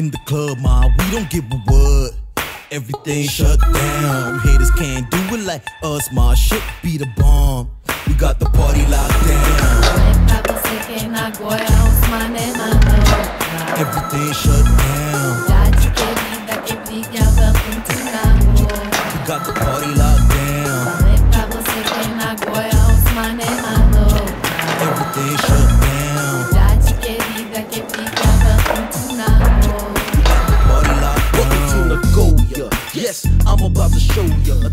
in the club, ma, we don't give a what. Everything shut down. Haters can't do it like us, my shit be the bomb. We got the party locked down. Everything shut down. We got the party locked down. Everything shut down. Yes, I'm about to show you.